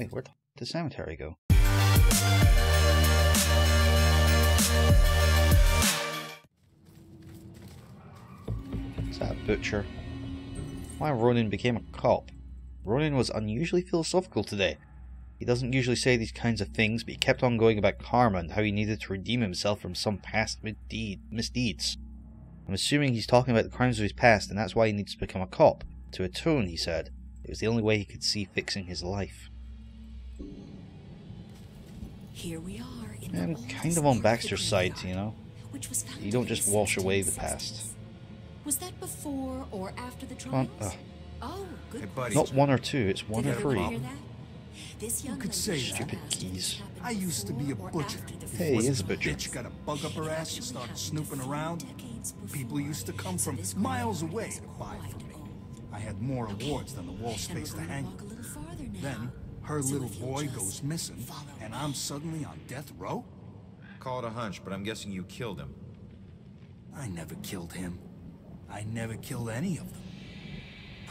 Wait, where'd the cemetery go? Is that a butcher? Why Ronan became a cop? Ronan was unusually philosophical today. He doesn't usually say these kinds of things, but he kept on going about karma and how he needed to redeem himself from some past misdeeds. I'm assuming he's talking about the crimes of his past, and that's why he needs to become a cop. To atone, he said. It was the only way he could see fixing his life. Here we are. I'm kind of on Baxter's side, you know. You don't just wash away the past. Was that before or after the trials? Uh, oh, good. Hey, buddy. Not one or two, it's one or three. Who could say Stupid keys. I used to be a butcher. Hey, he is a butcher. Bitch got a bug up her ass and started snooping around. People used to come from miles away to buy from me. I had more awards than the wall space to hang them. Then, her little boy goes missing, and I'm suddenly on death row? Call it a hunch, but I'm guessing you killed him. I never killed him. I never killed any of them.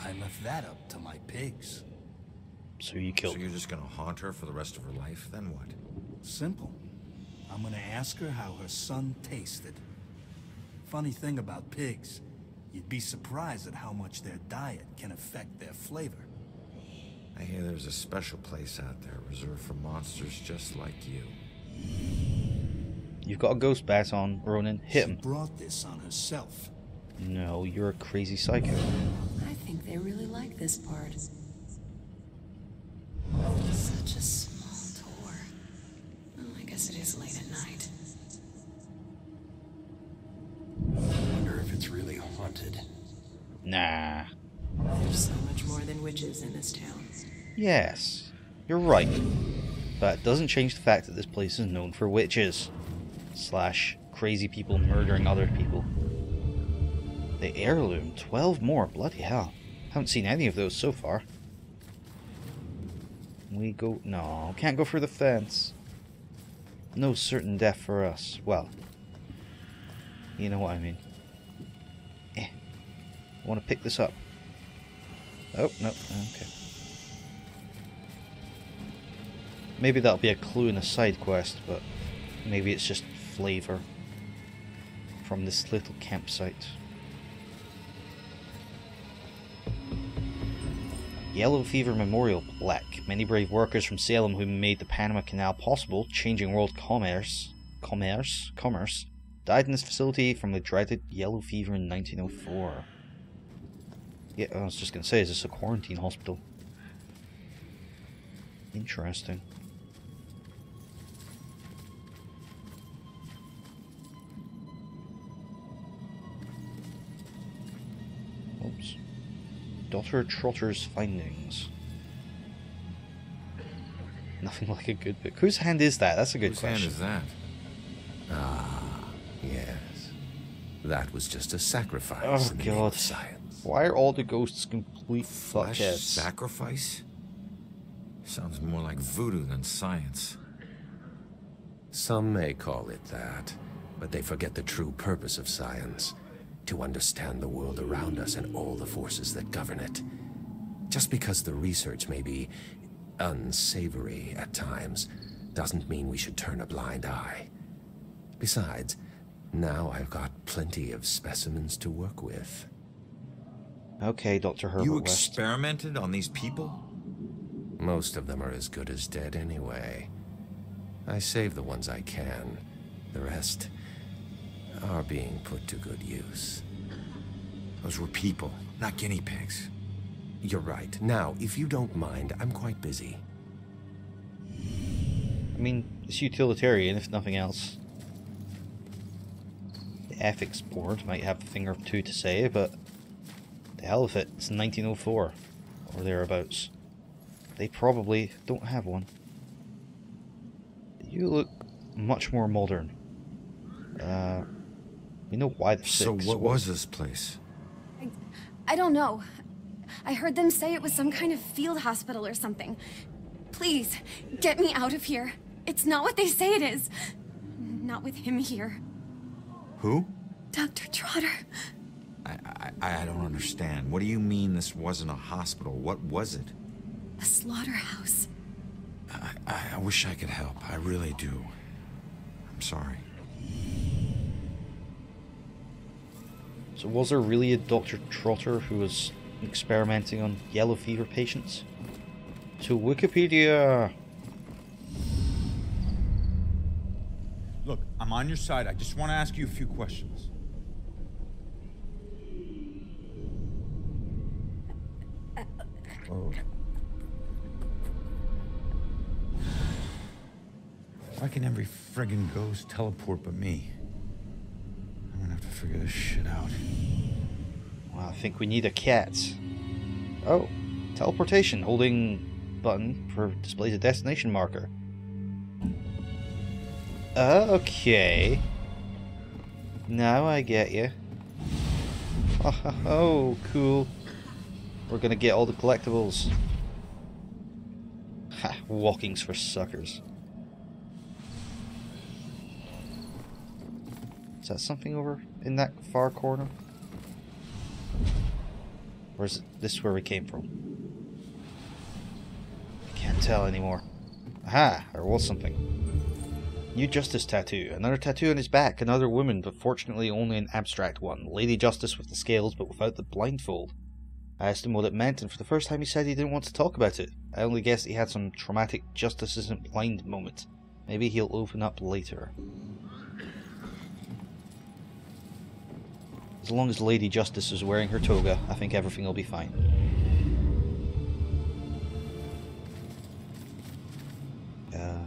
I left that up to my pigs. So you killed So you're just gonna haunt her for the rest of her life? Then what? Simple. I'm gonna ask her how her son tasted. Funny thing about pigs, you'd be surprised at how much their diet can affect their flavor. I hear there's a special place out there reserved for monsters just like you. You've got a ghost bat on, Ronan. Hit him. She brought this on herself. No, you're a crazy psycho. I think they really like this part. Such a small door. Well, I guess it is late at night. I wonder if it's really haunted. Nah. There's so much more than witches in this town. Yes, you're right. But it doesn't change the fact that this place is known for witches. Slash crazy people murdering other people. The heirloom, 12 more, bloody hell. Haven't seen any of those so far. We go... No, can't go through the fence. No certain death for us. Well, you know what I mean. Eh. I want to pick this up. Oh, no, okay. Maybe that'll be a clue in a side quest, but maybe it's just flavor from this little campsite. Yellow Fever Memorial Plaque. Many brave workers from Salem who made the Panama Canal possible, changing world commerce, commerce, commerce, died in this facility from the dreaded yellow fever in 1904. Yeah, I was just gonna say, is this a quarantine hospital? Interesting. Oops. Dr. Trotter's findings. Nothing like a good book. Whose hand is that? That's a good Whose question. hand is that? Ah, yes. That was just a sacrifice Oh in the name god. science. Why are all the ghosts complete Flesh fuckheads? sacrifice? Sounds more like voodoo than science. Some may call it that, but they forget the true purpose of science to understand the world around us and all the forces that govern it. Just because the research may be unsavory at times doesn't mean we should turn a blind eye. Besides, now I've got plenty of specimens to work with. Okay, Dr. Herbert you West. experimented on these people? Most of them are as good as dead anyway. I save the ones I can. The rest are being put to good use. Those were people, not guinea pigs. You're right. Now, if you don't mind, I'm quite busy. I mean, it's utilitarian, if nothing else. The ethics board might have a thing or two to say, but the hell of it, it's 1904, or thereabouts. They probably don't have one. You look much more modern. Uh, we know why they're So six. what was this place? I, I don't know. I heard them say it was some kind of field hospital or something. Please, get me out of here. It's not what they say it is. Not with him here. Who? Dr. Trotter. I, I, I don't understand. What do you mean this wasn't a hospital? What was it? A slaughterhouse. I, I wish I could help. I really do. I'm sorry. So was there really a Dr. Trotter who was experimenting on yellow fever patients? To Wikipedia! Look, I'm on your side. I just want to ask you a few questions. Why can every friggin' ghost teleport but me? I'm gonna have to figure this shit out. Well, I think we need a cat. Oh, teleportation, holding button for displays a destination marker. Okay. Now I get you. Oh, oh, cool. We're gonna get all the collectibles. Ha, walkings for suckers. Is that something over in that far corner? Or is this where we came from? I can't tell anymore. Aha! There was something. New Justice tattoo. Another tattoo on his back. Another woman, but fortunately only an abstract one. Lady Justice with the scales, but without the blindfold. I asked him what it meant, and for the first time he said he didn't want to talk about it. I only guessed he had some traumatic justice isn't blind moment. Maybe he'll open up later. As long as Lady Justice is wearing her toga, I think everything will be fine. Uh,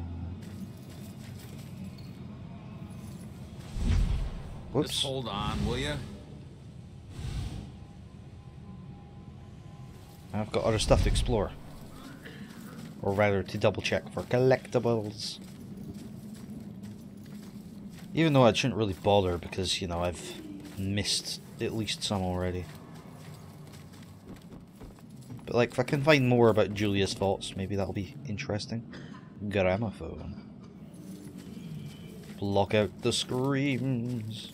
whoops. Just hold on, will you? I've got other stuff to explore. Or rather, to double check for collectibles. Even though I shouldn't really bother because, you know, I've missed at least some already. But like, if I can find more about Julia's thoughts, maybe that'll be interesting. Gramophone. Block out the screams.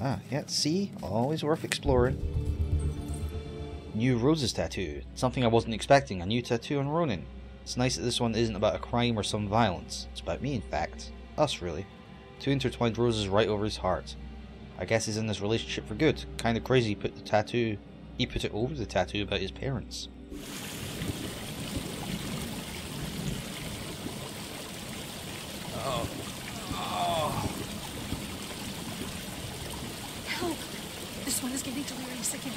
Ah, yeah, see? Always worth exploring. New Rose's tattoo. Something I wasn't expecting. A new tattoo on Ronan. It's nice that this one isn't about a crime or some violence. It's about me, in fact. Us, really. Two intertwined roses right over his heart. I guess he's in this relationship for good. Kinda crazy he put the tattoo... He put it over the tattoo about his parents. Help! This one is getting delirious again.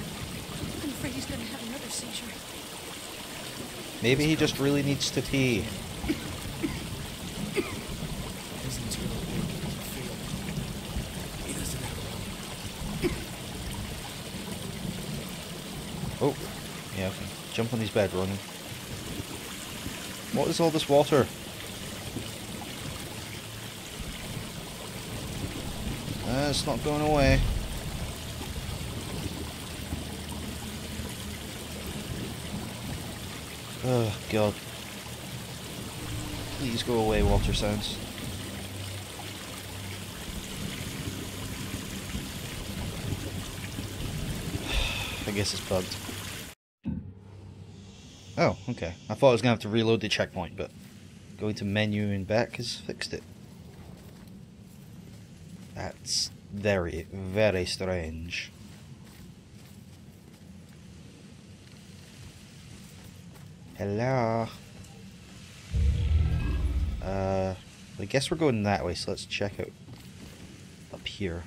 I'm afraid he's gonna have another seizure. Maybe he just really needs to pee. Oh, yeah, okay. Jump on his bed, Ronan. What is all this water? Uh, it's not going away. Oh, God. Please go away, water sounds. I guess it's bugged. Oh, okay. I thought I was going to have to reload the checkpoint, but going to menu and back has fixed it. That's very, very strange. Hello. Uh, I guess we're going that way, so let's check out up here.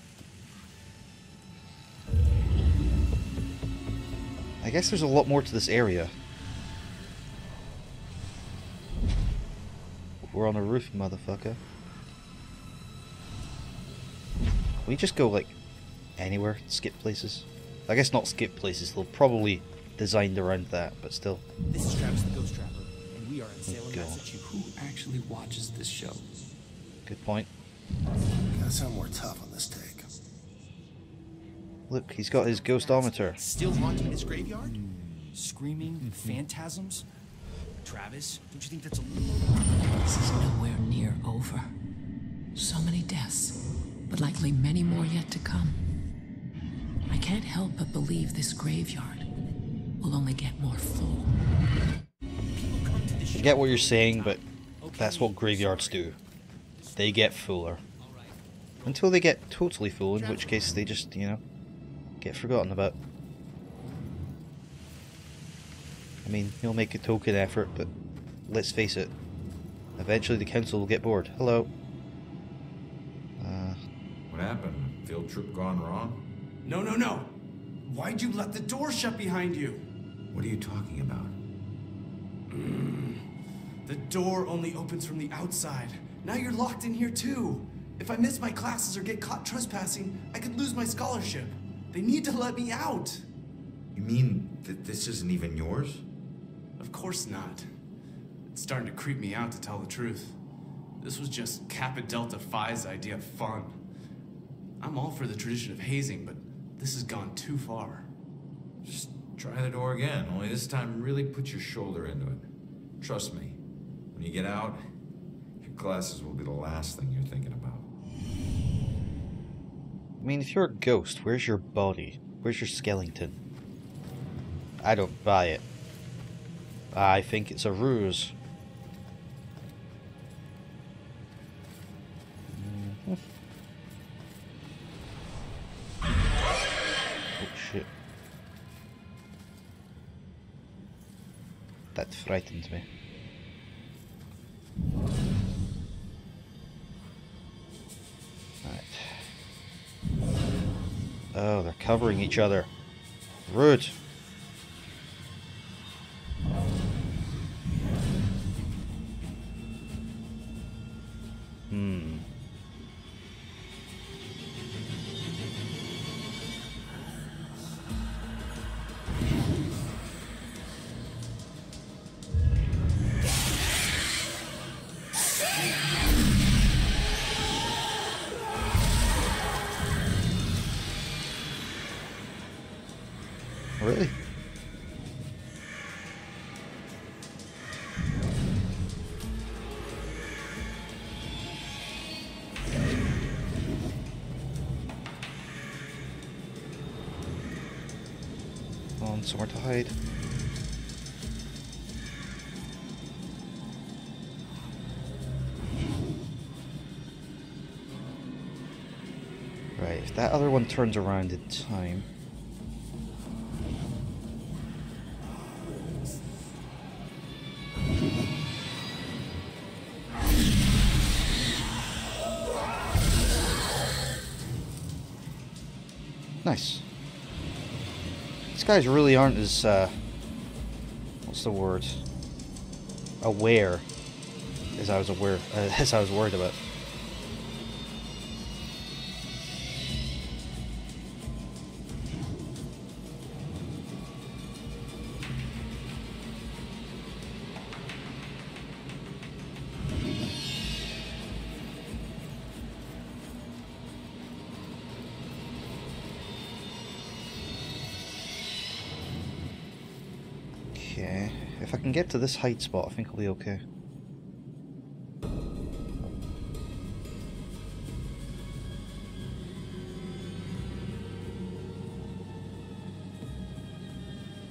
I guess there's a lot more to this area. We're on a roof, motherfucker. Can we just go, like, anywhere? Skip places? I guess not skip places, they'll probably designed around that, but still. This actually watches this show? Good point. Gotta sound more tough on this take. Look, he's got his ghost ghostometer. Still haunting this graveyard? Screaming phantasms? Travis, don't you think that's a This is nowhere near over. So many deaths, but likely many more yet to come. I can't can't help but believe this graveyard will only get more full. I get what you're saying, but that's what graveyards do. They get fuller. Until they get totally full, in which case they just, you know, get forgotten about. I mean, he'll make a token effort, but let's face it, eventually the council will get bored. Hello. Uh, What happened? Field trip gone wrong? No, no, no. Why'd you let the door shut behind you? What are you talking about? The door only opens from the outside. Now you're locked in here too. If I miss my classes or get caught trespassing, I could lose my scholarship. They need to let me out. You mean that this isn't even yours? Of course not. It's starting to creep me out to tell the truth. This was just Kappa Delta Phi's idea of fun. I'm all for the tradition of hazing, but this has gone too far. Just try the door again, only this time really put your shoulder into it. Trust me, when you get out, your classes will be the last thing you're thinking about. I mean, if you're a ghost, where's your body? Where's your skeleton? I don't buy it. I think it's a ruse. Mhm. Oh shit. That frightened me. Right. Oh, they're covering each other. Rude. Somewhere to hide. Right, if that other one turns around in time. Nice. These guys really aren't as, uh, what's the word? Aware as I was aware, uh, as I was worried about. To this height spot, I think I'll be okay.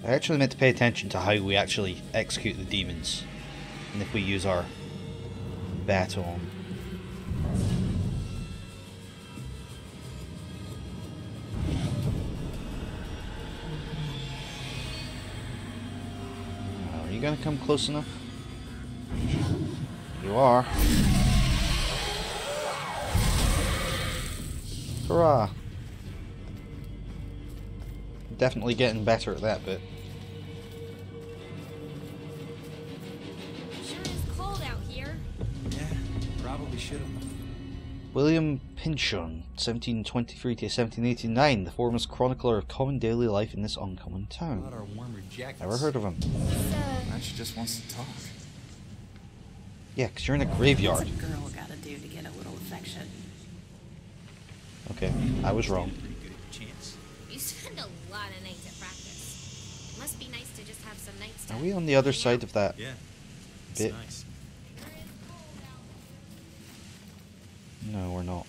I actually meant to pay attention to how we actually execute the demons, and if we use our baton. Come close enough? You are. Hurrah! Definitely getting better at that bit. Sure is cold out here. Yeah, probably should have. William Pynchon, 1723 to 1789, the foremost chronicler of common daily life in this uncommon town. About our warmer jackets. Never heard of him. Now she just wants to talk. Yeah, because you're in a graveyard. What's a girl gotta do to get a little affection? Okay, I was wrong. Pretty good chance. You spend a lot of nights at practice. Must be nice to just have some nights Are we on the other side of that Yeah. It's bit? nice. No, we're not.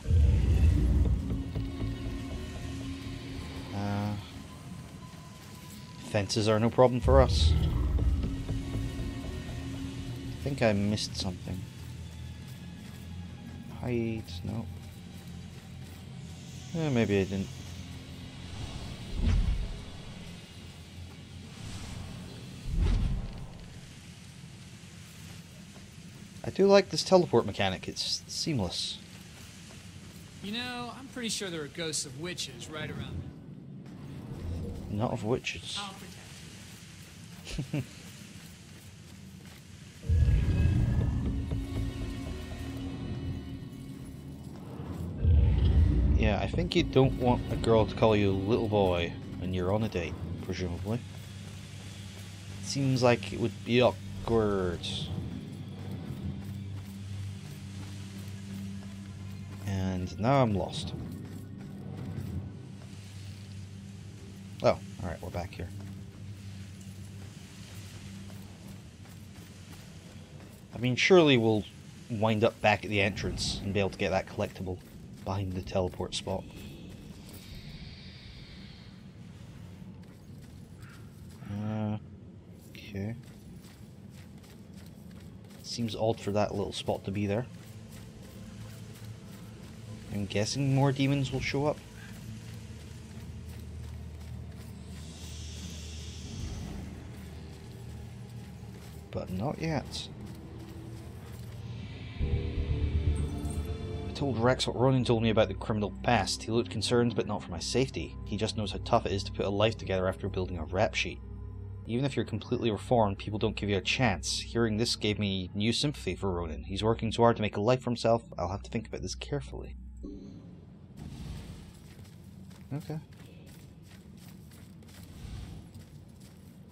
Uh, Fences are no problem for us. I think I missed something. Hide, no. Eh, maybe I didn't. I do like this teleport mechanic, it's seamless. You know, I'm pretty sure there are ghosts of witches right around there. Not of witches. I'll protect Yeah, I think you don't want a girl to call you little boy when you're on a date, presumably. Seems like it would be awkward. And now I'm lost. Oh, alright, we're back here. I mean, surely we'll wind up back at the entrance and be able to get that collectible behind the teleport spot. Uh, okay. Seems odd for that little spot to be there. I'm guessing more demons will show up. But not yet. I told Rex what Ronan told me about the criminal past. He looked concerned, but not for my safety. He just knows how tough it is to put a life together after building a rap sheet. Even if you're completely reformed, people don't give you a chance. Hearing this gave me new sympathy for Ronan. He's working so hard to make a life for himself. I'll have to think about this carefully. Okay.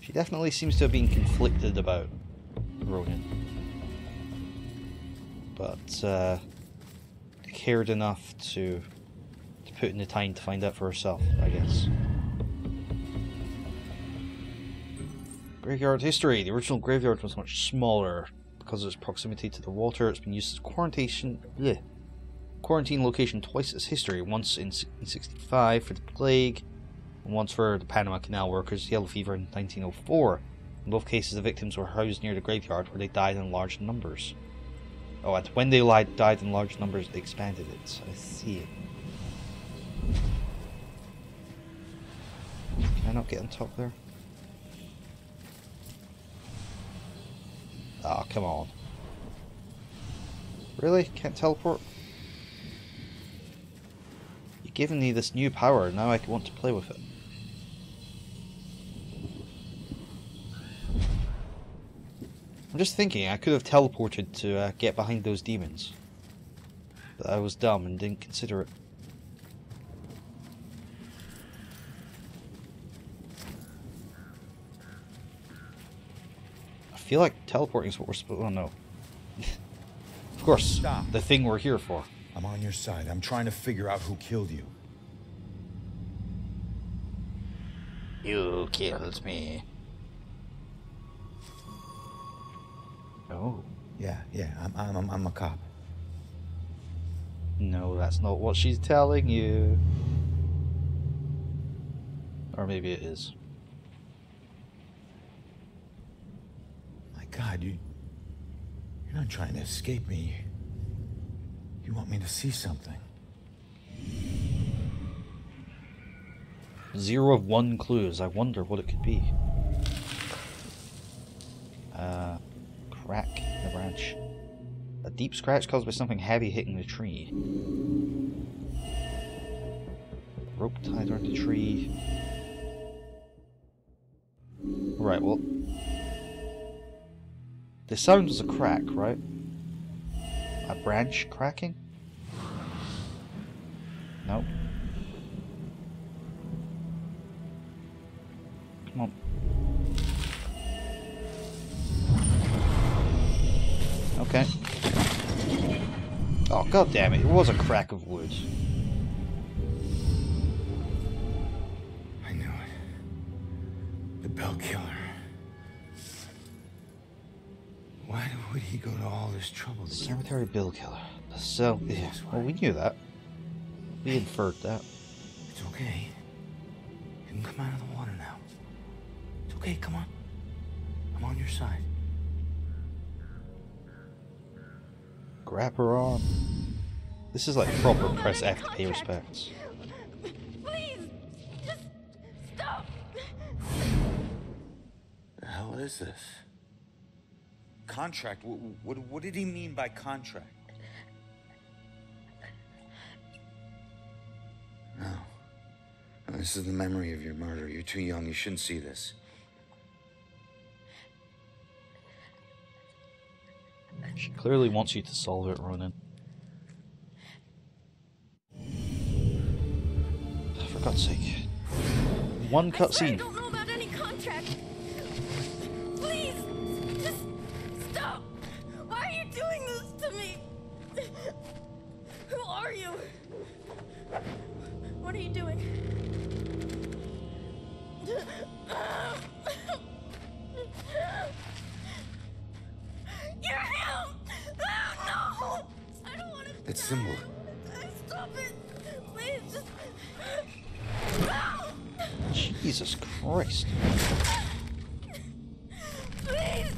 She definitely seems to have been conflicted about Ronan. But, uh, cared enough to, to put in the time to find out for herself, I guess. Graveyard history. The original graveyard was much smaller. Because of its proximity to the water, it's been used as quarantine, bleh, quarantine location twice its history. Once in 1965 for the plague, and once for the Panama Canal workers' yellow fever in 1904. In both cases, the victims were housed near the graveyard where they died in large numbers. Oh, and when they died in large numbers, they expanded it. I see. Can I not get on top there? Ah, oh, come on. Really? Can't teleport? You've given me this new power, now I want to play with it. I'm just thinking, I could have teleported to uh, get behind those demons. But I was dumb and didn't consider it. I feel like teleporting is what we're supposed to... Oh no. of course, Stop. the thing we're here for. I'm on your side. I'm trying to figure out who killed you. You killed me. Oh. Yeah, yeah, I'm, I'm, I'm, I'm a cop. No, that's not what she's telling you. Or maybe it is. My God, you, you're not trying to escape me. You want me to see something. Zero of one clues. I wonder what it could be. Uh, crack in the branch. A deep scratch caused by something heavy hitting the tree. Rope tied around the tree. Right, well. The sound was a crack, right? Branch cracking? Nope. Come on. Okay. Oh god damn it, it was a crack of wood. I knew it. The Bell Killer. Why would he go to all this trouble to Cemetery Bill Killer. The cell. Yeah. Well, we knew that. We inferred that. It's okay. You can come out of the water now. It's okay, come on. I'm on your side. Grab her arm. This is like proper press F to pay respects. Please, just stop. The hell is this? Contract? What, what, what did he mean by contract? No. No, This is the memory of your murder. You're too young. You shouldn't see this. She clearly wants you to solve it, Ronan. For God's sake. One I cutscene. don't know about any contract. Are you? What are you doing? You're him! Oh, no! I don't want to. That symbol. Stop it! Please, just. Jesus Christ. Please!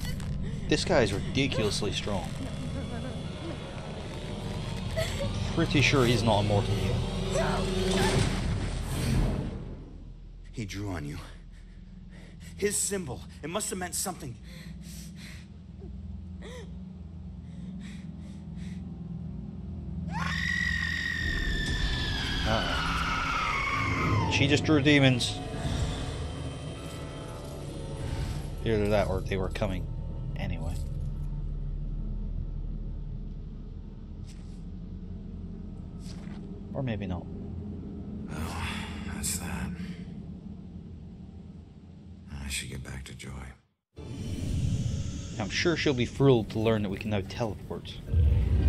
This guy is ridiculously strong. Pretty sure he's not immortal yet. He drew on you. His symbol. It must have meant something. Uh-oh. She just drew demons. Either that or they were coming anyway. Or maybe not. Oh, that's that. I should get back to Joy. I'm sure she'll be thrilled to learn that we can now teleport.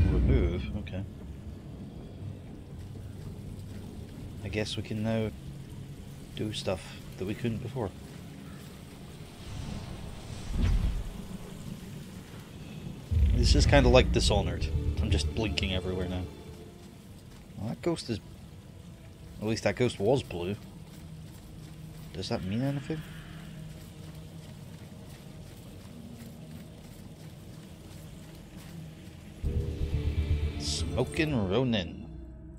Remove, okay. I guess we can now do stuff that we couldn't before. This is kind of like Dishonored. I'm just blinking everywhere now. Well, that ghost is... At least that ghost was blue. Does that mean anything? Smoking Ronan.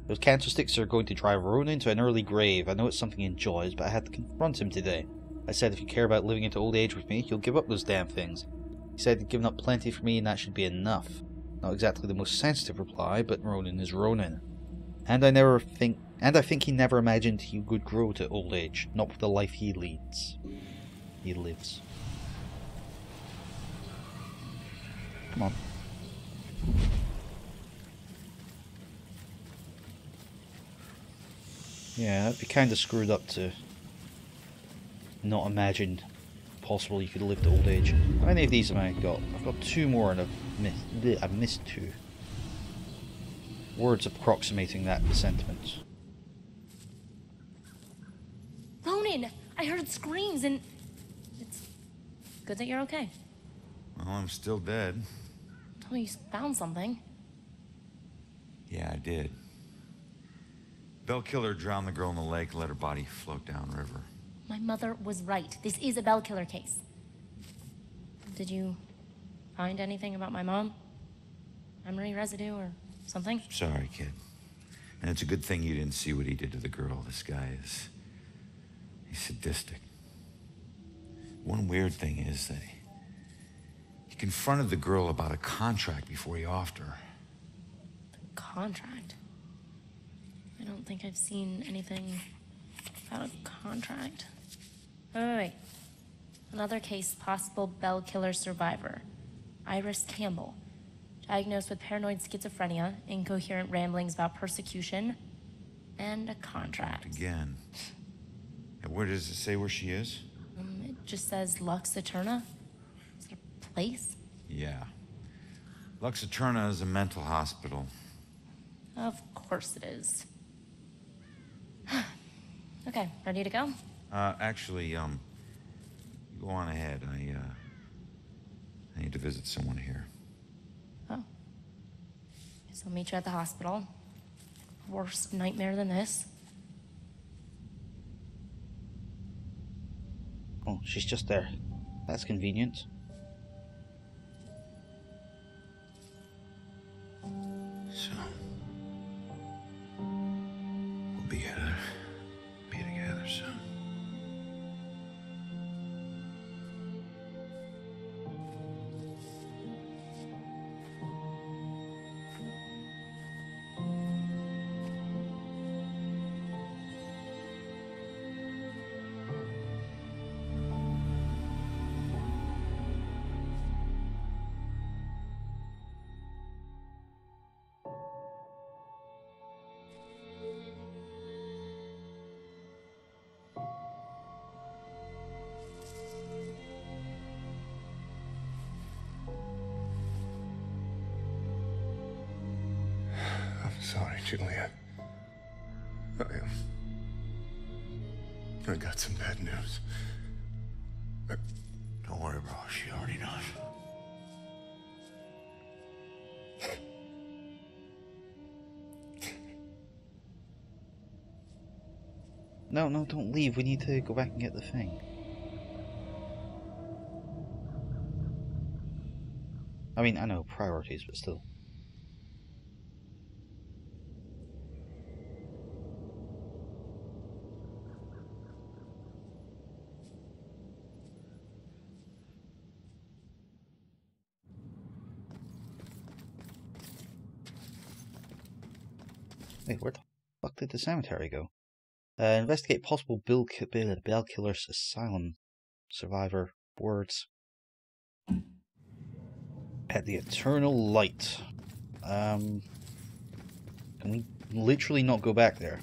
Those cancer sticks are going to drive Ronan to an early grave. I know it's something he enjoys, but I had to confront him today. I said if you care about living into old age with me, you'll give up those damn things. He said he'd given up plenty for me and that should be enough. Not exactly the most sensitive reply, but Ronan is Ronan. And I never think and I think he never imagined he would grow to old age, not with the life he leads. He lives. Come on. Yeah, that'd be kind of screwed up to not imagine possible you could live to old age. How many of these have I got? I've got two more and I've missed, I've missed two. Words approximating that sentiment. Ronan, I heard screams and it's good that you're okay. Well, I'm still dead. Tell me you found something. Yeah, I did. Bell killer drowned the girl in the lake, let her body float downriver. My mother was right. This is a bell killer case. Did you find anything about my mom? Memory residue or something? Sorry, kid. And it's a good thing you didn't see what he did to the girl. This guy is. He's sadistic. One weird thing is that he, he confronted the girl about a contract before he offed her. Contract? I don't think I've seen anything about a contract. Wait, wait, wait. Another case, possible Bell killer survivor. Iris Campbell. Diagnosed with paranoid schizophrenia, incoherent ramblings about persecution, and a contract. Again. And where does it say where she is? Um, it just says Lux Eterna. Is it a place? Yeah. Lux Eterna is a mental hospital. Of course it is. okay, ready to go? Uh, actually, um, go on ahead. I, uh, I need to visit someone here. I'll meet you at the hospital. Worse nightmare than this. Oh, she's just there. That's convenient. Juliet. I am. I got some bad news. Uh, don't worry, bro. She already knows. No, no, don't leave. We need to go back and get the thing. I mean, I know priorities, but still. Wait, where the fuck did the cemetery go? Uh, investigate possible Bill, Bill, Bell Killer's asylum survivor words. At the Eternal Light. Um, can we literally not go back there?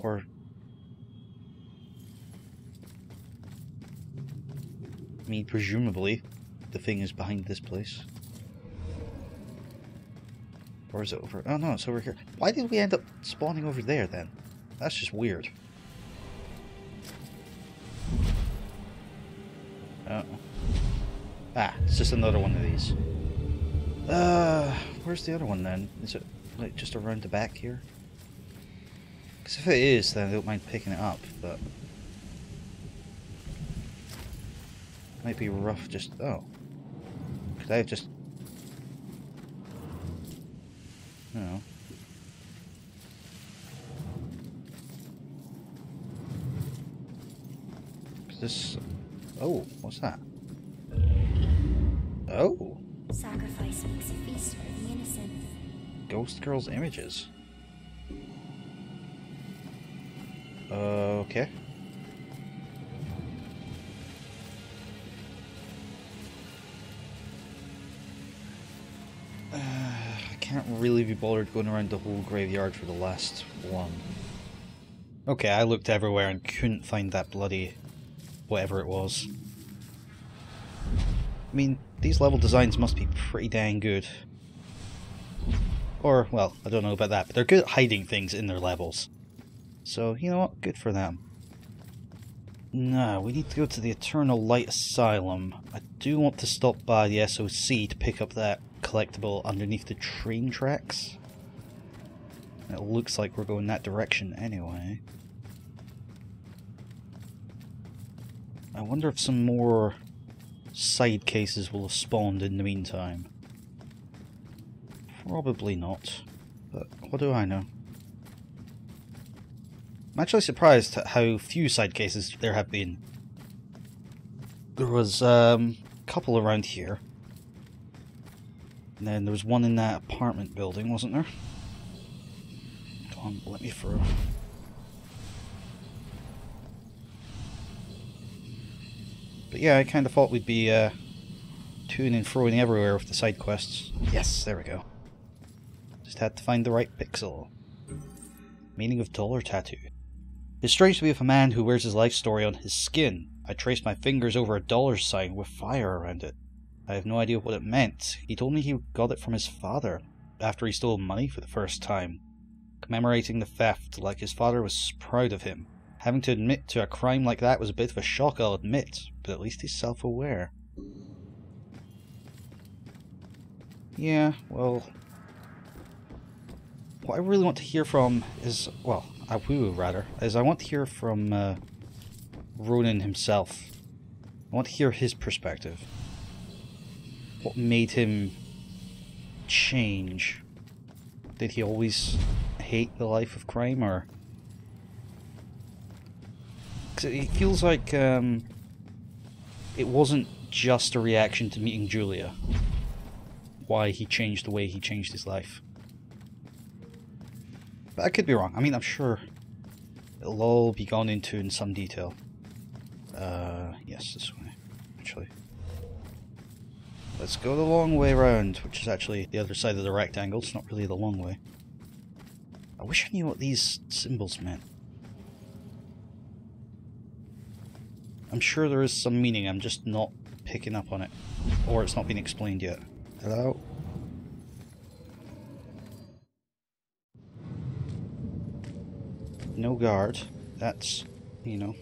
Or I mean, presumably, the thing is behind this place. Or is it over? Oh no, it's over here. Why did we end up spawning over there then? That's just weird. Uh oh. Ah, it's just another one of these. Uh, where's the other one then? Is it like just around the back here? Because if it is, then I don't mind picking it up, but might be rough. Just oh, could I have just No. Is this... Oh, what's that? Oh, Sacrifice makes a feast for the innocent. Ghost Girl's images. Uh, okay. Can't really be bothered going around the whole graveyard for the last one. Okay, I looked everywhere and couldn't find that bloody whatever it was. I mean, these level designs must be pretty dang good. Or, well, I don't know about that, but they're good at hiding things in their levels. So, you know what? Good for them. Now, we need to go to the Eternal Light Asylum. I do want to stop by the SOC to pick up that collectible underneath the train tracks. It looks like we're going that direction anyway. I wonder if some more side cases will have spawned in the meantime. Probably not, but what do I know? I'm actually surprised at how few side cases there have been. There was um, a couple around here. And then there was one in that apartment building, wasn't there? Come on, let me through. But yeah, I kind of thought we'd be uh, toing and froing everywhere with the side quests. Yes, there we go. Just had to find the right pixel. Meaning of dollar tattoo. It's strange to be with a man who wears his life story on his skin. I traced my fingers over a dollar sign with fire around it. I have no idea what it meant. He told me he got it from his father after he stole money for the first time. Commemorating the theft like his father was proud of him. Having to admit to a crime like that was a bit of a shock, I'll admit, but at least he's self aware. Yeah, well. What I really want to hear from is, well, I will rather, is I want to hear from uh, Ronan himself. I want to hear his perspective. What made him change? Did he always hate the life of crime, or? It feels like um, it wasn't just a reaction to meeting Julia. Why he changed the way he changed his life. But I could be wrong. I mean, I'm sure it'll all be gone into in some detail. Uh, yes, this way, actually. Let's go the long way around, which is actually the other side of the rectangle. It's not really the long way. I wish I knew what these symbols meant. I'm sure there is some meaning, I'm just not picking up on it. Or it's not been explained yet. Hello? No guard. That's, you know,